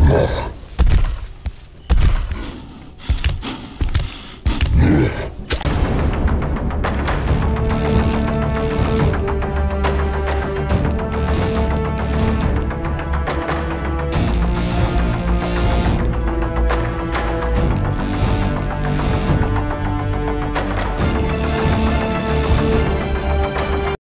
Oh.